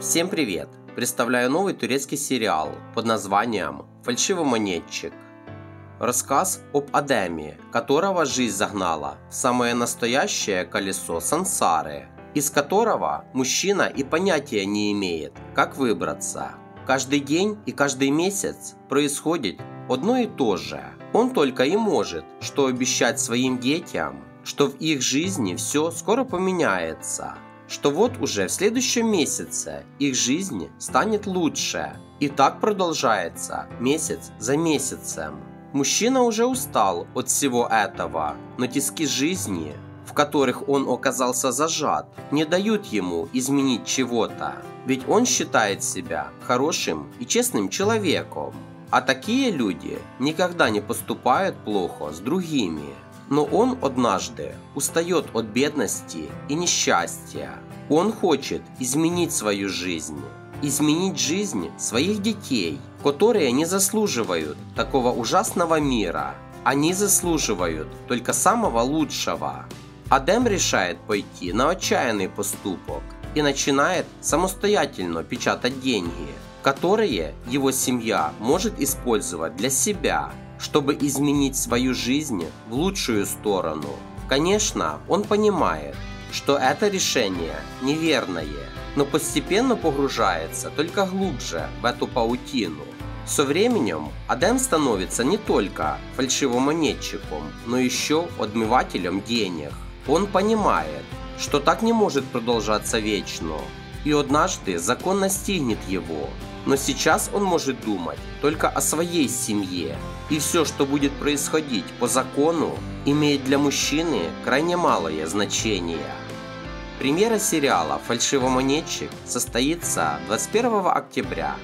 Всем привет! Представляю новый турецкий сериал под названием «Фальшивомонетчик». Рассказ об Адеме, которого жизнь загнала в самое настоящее колесо сансары, из которого мужчина и понятия не имеет, как выбраться. Каждый день и каждый месяц происходит одно и то же. Он только и может, что обещать своим детям, что в их жизни все скоро поменяется, что вот уже в следующем месяце их жизнь станет лучше. И так продолжается месяц за месяцем. Мужчина уже устал от всего этого, но тиски жизни, в которых он оказался зажат, не дают ему изменить чего-то. Ведь он считает себя хорошим и честным человеком. А такие люди никогда не поступают плохо с другими. Но он однажды устает от бедности и несчастья. Он хочет изменить свою жизнь, изменить жизнь своих детей, которые не заслуживают такого ужасного мира. Они заслуживают только самого лучшего. Адем решает пойти на отчаянный поступок и начинает самостоятельно печатать деньги, которые его семья может использовать для себя чтобы изменить свою жизнь в лучшую сторону. Конечно, он понимает, что это решение неверное, но постепенно погружается только глубже в эту паутину. Со временем Адем становится не только фальшивомонетчиком, но еще отмывателем денег. Он понимает, что так не может продолжаться вечно, и однажды закон настигнет его, но сейчас он может думать только о своей семье, и все, что будет происходить по закону, имеет для мужчины крайне малое значение. Премьера сериала «Фальшивомонетчик» состоится 21 октября